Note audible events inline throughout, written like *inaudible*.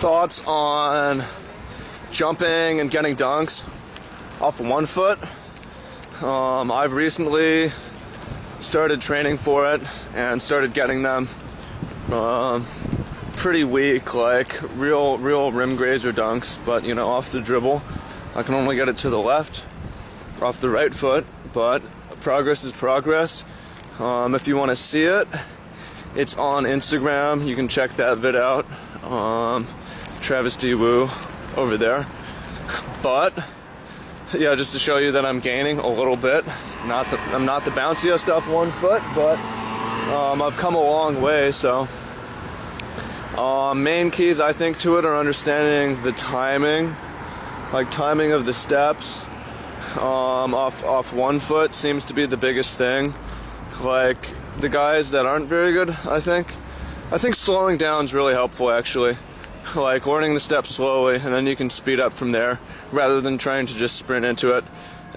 thoughts on jumping and getting dunks off one foot. Um, I've recently started training for it and started getting them um, pretty weak, like real, real rim grazer dunks. But you know, off the dribble, I can only get it to the left, off the right foot. But progress is progress. Um, if you want to see it, it's on Instagram. You can check that vid out. Um, Travis D. Woo over there. But yeah, just to show you that I'm gaining a little bit. Not the, I'm not the bounciest off one foot, but um, I've come a long way. So uh, main keys I think to it are understanding the timing, like timing of the steps. Um, off off one foot seems to be the biggest thing. Like the guys that aren't very good, I think. I think slowing down is really helpful actually. *laughs* Like learning the steps slowly and then you can speed up from there rather than trying to just sprint into it.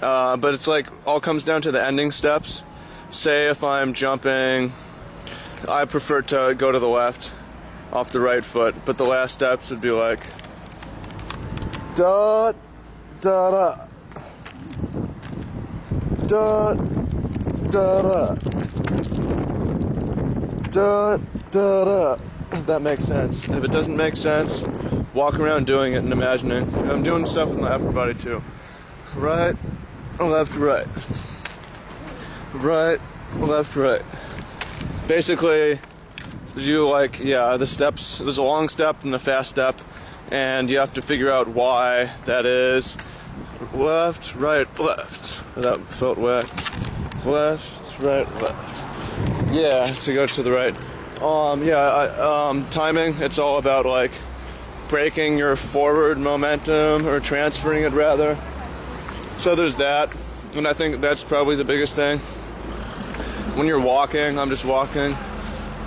Uh, but it's like all comes down to the ending steps. Say if I'm jumping, I prefer to go to the left off the right foot, but the last steps would be like da da da da da da da da da. That makes sense. And if it doesn't make sense, walk around doing it and imagining. I'm doing stuff in the upper body too. Right, left, right. Right, left, right. Basically, you like, yeah, the steps, there's a long step and a fast step, and you have to figure out why that is. Left, right, left. That felt wet. Left, right, left. Yeah, to go to the right. Um, yeah, I, um, timing, it's all about like breaking your forward momentum or transferring it rather. So there's that, and I think that's probably the biggest thing. When you're walking, I'm just walking,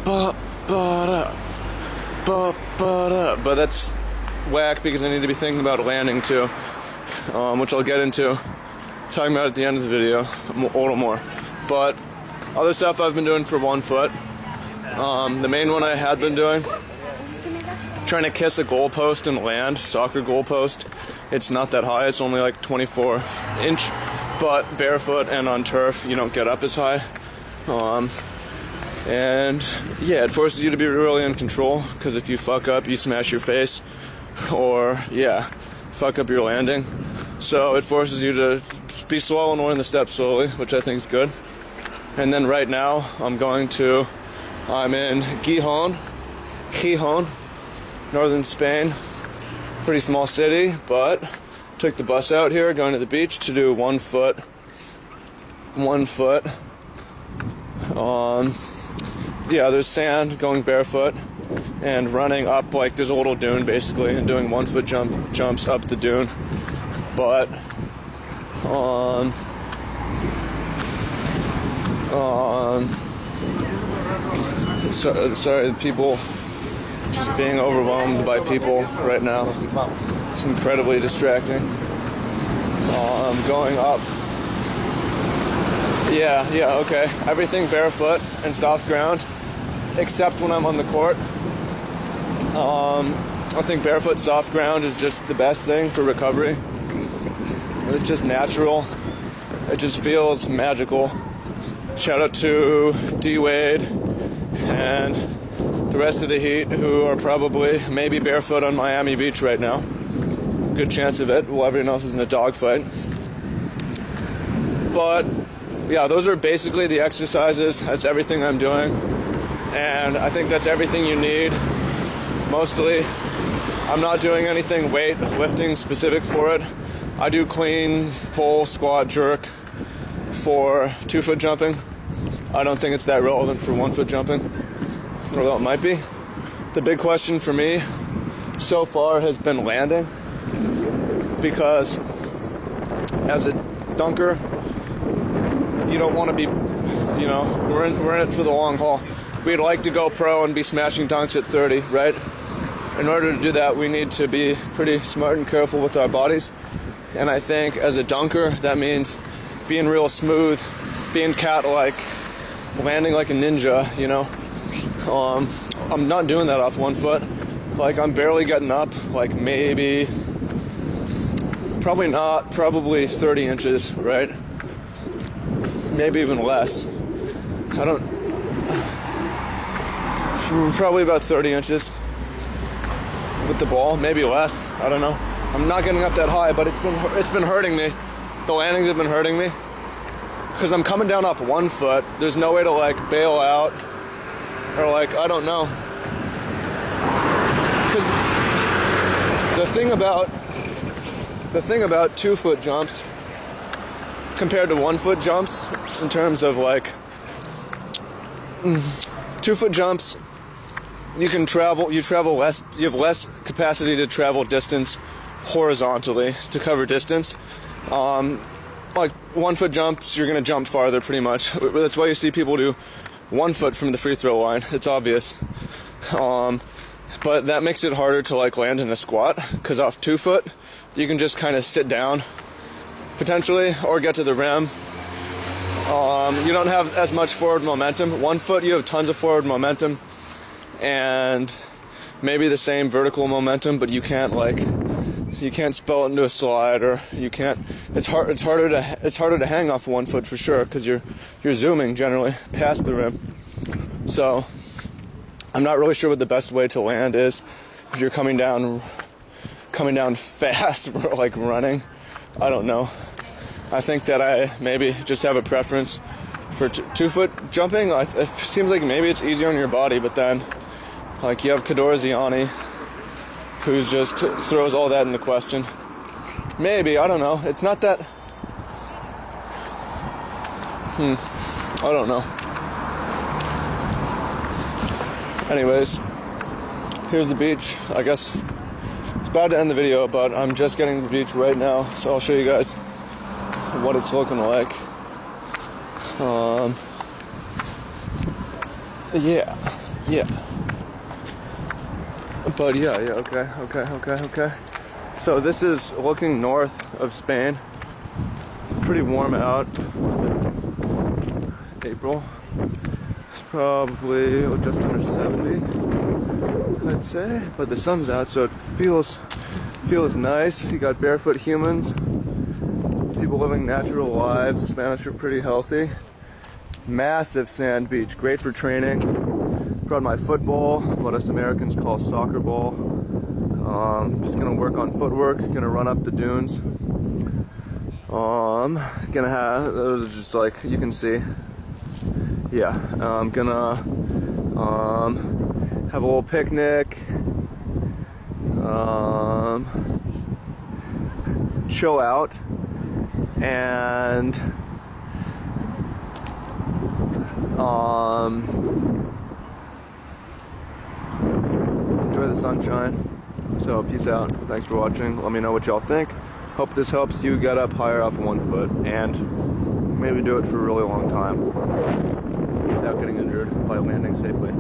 but but but but but that's whack because I need to be thinking about landing too, um, which I'll get into talking about at the end of the video a little more. But other stuff I've been doing for one foot. Um, the main one I had been doing, trying to kiss a goalpost and land, soccer goalpost. It's not that high, it's only like 24 inch, but barefoot and on turf, you don't get up as high. Um, and yeah, it forces you to be really in control because if you fuck up, you smash your face, or yeah, fuck up your landing. So it forces you to be slow and learn the steps slowly, which I think is good. And then right now, I'm going to I'm in Gijón, Gijón, northern Spain. Pretty small city, but took the bus out here going to the beach to do one foot, one foot. Um, yeah, there's sand going barefoot and running up like there's a little dune basically and doing one foot jump jumps up the dune. But um, um, so, sorry, people just being overwhelmed by people right now. It's incredibly distracting. Um, going up. Yeah, yeah, okay. Everything barefoot and soft ground, except when I'm on the court. Um, I think barefoot soft ground is just the best thing for recovery. It's just natural. It just feels magical. Shout out to D Wade and the rest of the Heat, who are probably maybe barefoot on Miami Beach right now. Good chance of it while everyone else is in a dogfight. But yeah, those are basically the exercises. That's everything I'm doing. And I think that's everything you need. Mostly, I'm not doing anything weight lifting specific for it. I do clean, pull, squat, jerk for two foot jumping. I don't think it's that relevant for one foot jumping, although it might be. The big question for me so far has been landing because as a dunker, you don't want to be, you know, we're in, we're in it for the long haul. We'd like to go pro and be smashing dunks at 30, right? In order to do that, we need to be pretty smart and careful with our bodies. And I think as a dunker, that means being real smooth, being cat like, landing like a ninja, you know. Um, I'm not doing that off one foot. Like I'm barely getting up, like maybe, probably not, probably 30 inches, right? Maybe even less. I don't, probably about 30 inches with the ball, maybe less. I don't know. I'm not getting up that high, but it's been it's been hurting me. The landings have been hurting me because I'm coming down off one foot. There's no way to like bail out or like I don't know. Because the thing about the thing about two foot jumps compared to one foot jumps in terms of like mm, two foot jumps you can travel you travel less you have less capacity to travel distance horizontally to cover distance. Um, like one foot jumps you're going to jump farther pretty much. *laughs* That's why you see people do one foot from the free throw line. *laughs* It's obvious. Um, but that makes it harder to like land in a squat because off two foot you can just kind of sit down potentially or get to the rim. Um, you don't have as much forward momentum. One foot you have tons of forward momentum and maybe the same vertical momentum, but you can't like you can't spell it into a slide or you can't it's hard it's harder to it's harder to hang off one foot for sure because you're you're zooming generally past the rim. So i'm not really sure what the best way to land is if you're coming down coming down *laughs* fast *laughs* like running. I don't know. I think that i maybe just have a preference for t- two foot jumping. It seems like maybe it's easier on your body but then like you have Kadour Ziani, who's just throws all that into question. Maybe I don't know. It's not that. Hmm. I don't know. Anyways, here's the beach. I guess it's about to end the video, but I'm just getting to the beach right now, so I'll show you guys what it's looking like. Um. Yeah. Yeah. But yeah, yeah, okay, okay, okay, okay. So this is looking north of Spain. Pretty warm out. April. It's probably just under 70, I'd say. But the sun's out, so it feels feels nice. You got barefoot humans, people living natural lives. Spanish are pretty healthy. Massive sand beach, great for training brought my football, what us Americans call soccer ball. Um, just gonna work on footwork, gonna run up the dunes. Um, gonna have, just like you can see, yeah, I'm gonna um, have a little picnic, um, chill out, and um, enjoy the sunshine. So peace out. Thanks for watching. Let me know what y'all think. Hope this helps you get up higher off one foot and maybe do it for a really long time without getting injured by landing safely.